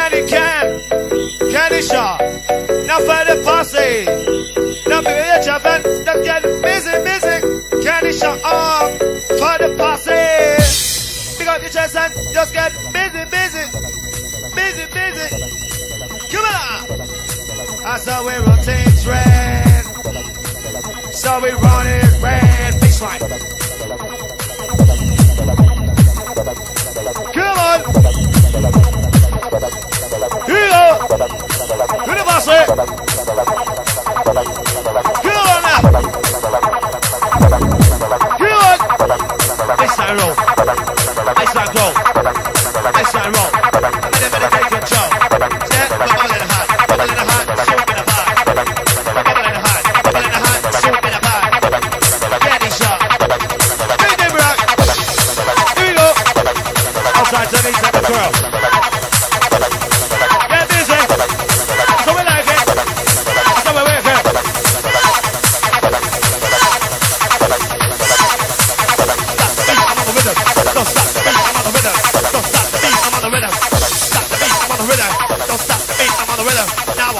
Kenny Ken, Kenny Shaw. Now for the posse. Now for the Javan, now get busy, busy. Kenny Shaw off oh, for the posse. Pick up your chest just get busy, busy. Busy, busy. Come on. I saw we rotate red. So we run it red. Baseline. On. Baseline roll. Roll. Outside to the twirl.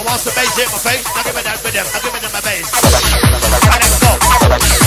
I want some bass in my face. I give me that rhythm. I give me that my bass. Now let's go.